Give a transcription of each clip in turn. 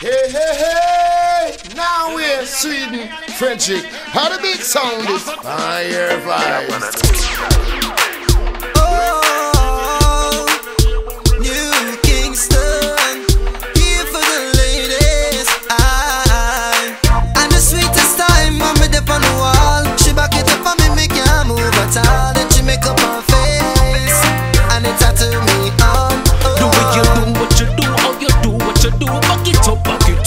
Hey, hey, hey! Now we're in Sweden, Friendship. How the big sound is Fyah Vibes.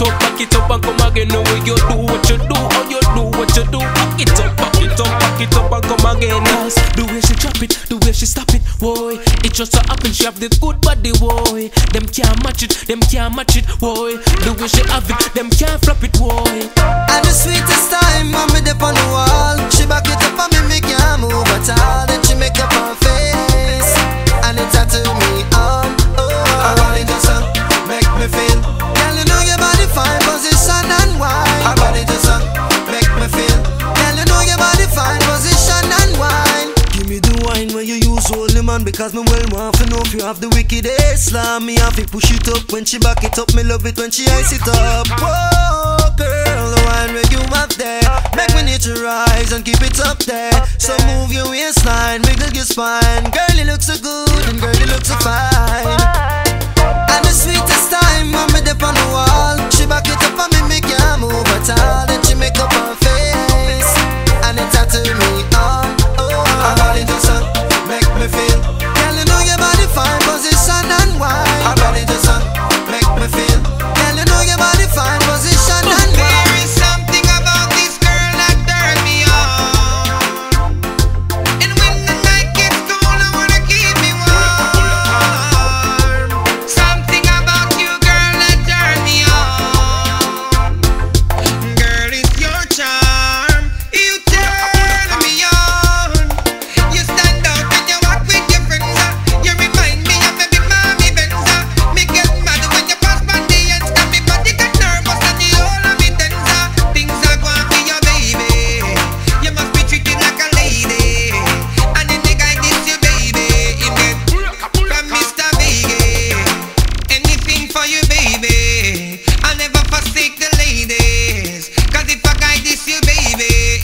up, back it up and come again. No way you do what you do, how you do what you do. Pack it up, pack it up, pack it up and come again. Cause the way she drop it, the way she stop it, boy. It just so happens she have the good body, boy. Them can't match it, them can't match it, boy. The way she have it, them can't flop it, boy. And the sweetest time, mommy dip on the wall. She back it up and me, me can't move at all. Then she make up her face and it to me all. Cause me well want to know if you have the wickedest slam Me have to push it up when she back it up. Me love it when she ice it up. Whoa, girl, the wine where you have there. Make me need to rise and keep it up there. So move your waistline, wiggle your spine. Girl, you look so good and girl, you look so fine.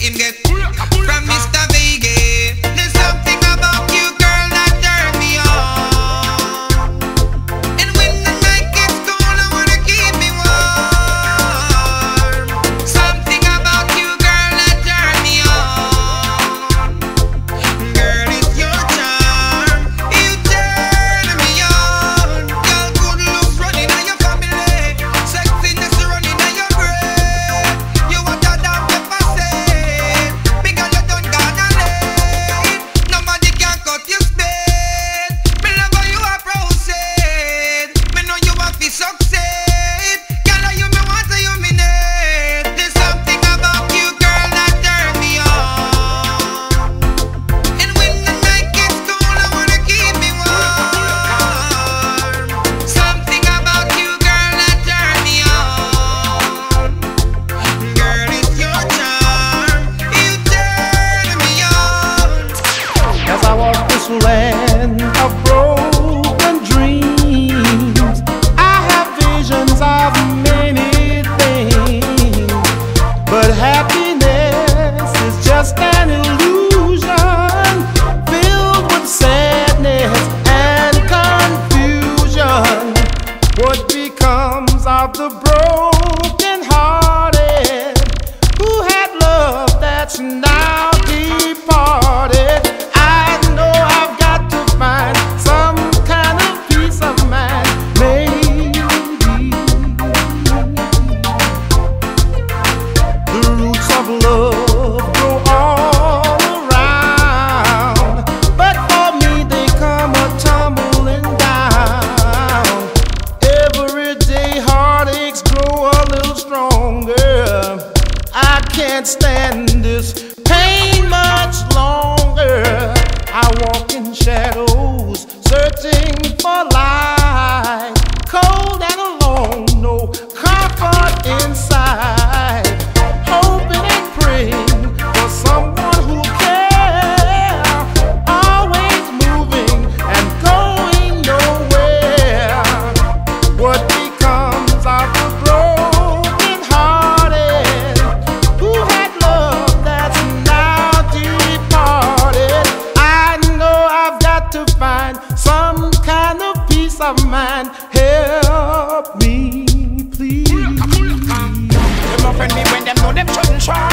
him get. Resul'e in shadows, searching for light. of help me, please. Them offend me when them know them shouldn't try.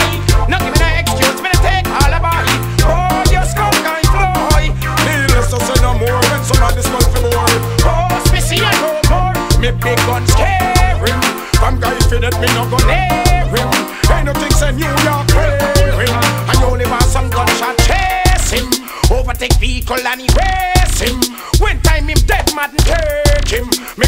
Not give me no excuse, me to take all about it. Oh, your skull can fly. Needless to say no more when somebody's going for more. Oh, spissy and no more. Me big guns scare him. Some guy feel that me no go near him. Ain't no say New York wearing. I only want some gunshot chase him. Overtake vehicle and erase him. When time him dead, mad and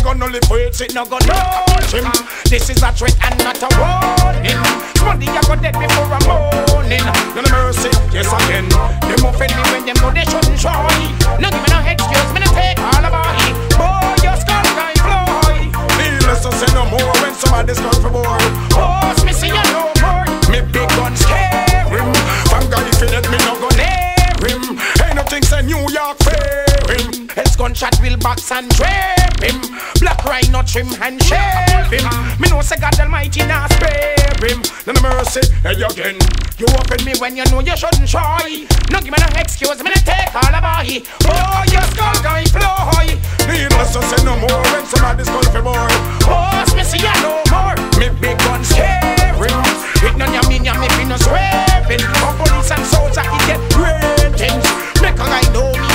gonna live for it, no go touch him. This is a threat and not a warning. Somebody I got dead before a morning. No mercy, yes again. Them offend me when them know they shouldn't try. No give me no excuse, me no take all about box and drape him. Black rhino trim and shave him. Me know say God Almighty not spare him. No mercy, hey again. You open me when you know you shouldn't try. No give me no excuse, me no take all about it. Oh, your skull guy fly. Needless to say no more when somebody's going for more. Oh, me see ya no more. Me big gun him. It none ya mean ya me be no swearing. For police and soldier he get ratings. Make a guy know me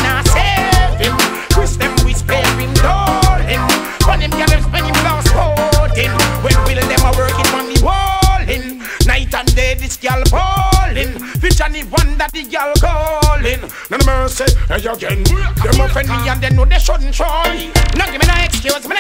hey again. Them offend me and they know they shouldn't try. No give me no excuse, me